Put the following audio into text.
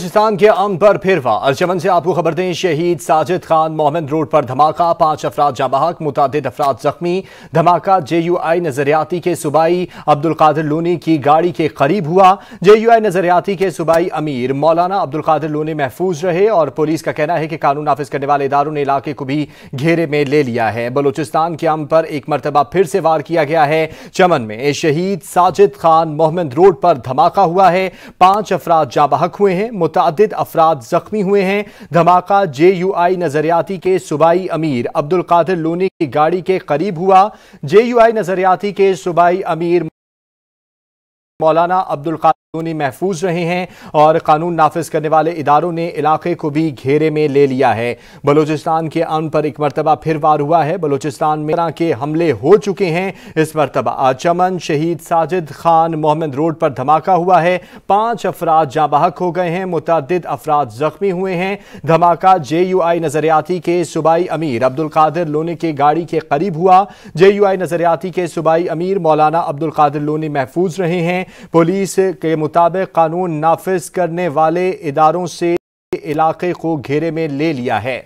बलूचिस्तान के अम पर फिरवा अलचमन से आपको खबर दें, शहीद साजिद खान मोहम्मद रोड पर धमाका, पाँच अफराद जाबाक मुताद अफराद जख्मी। धमाका जे यू आई नजरियाती के सूबाई अब्दुल कादिर लोनी की गाड़ी के करीब हुआ। जे यू आई नजरियाती के सूबाई अमीर मौलाना अब्दुल कादिर लोनी महफूज रहे और पुलिस का कहना है कि कानून नाफिज करने वाले इदारों ने इलाके को भी घेरे में ले लिया है। बलोचिस्तान के अम पर एक मरतबा फिर से वार किया गया है। चमन में शहीद साजिद खान मोहम्मद रोड पर धमाका हुआ है। पाँच अफराद जाबाक हुए हैं। मुतद अफराद जख्मी हुए हैं। धमाका जे यू आई नजरियाती के सूबाई अमीर अब्दुल कादिर लोनी की गाड़ी के करीब हुआ। जे यू आई नजरियाती के सूबाई अमीर मौलाना अब्दुल कानूनी महफूज रहे हैं और कानून नाफिज करने वाले इदारों ने इलाके को भी घेरे में ले लिया है। बलूचिस्तान के अन पर एक मरतबा फिर वार हुआ है। बलूचिस्तान में के हमले हो चुके हैं। इस मरतबा चमन शहीद साजिद खान मोहम्मद रोड पर धमाका हुआ है। पाँच अफराद जाबाहक हो गए हैं। मुतद अफराद जख्मी हुए हैं। धमाका जे यू आई नजरियाती के सूबाई अमीर अब्दुल कादिर लोनी के गाड़ी के करीब हुआ। जे यू आई नजरियाती के सूबाई अमीर मौलाना अब्दुल कादिर लोनी महफूज रहे हैं। पुलिस के मुताबिक कानून नाफिज करने वाले इदारों से इलाके को घेरे में ले लिया है।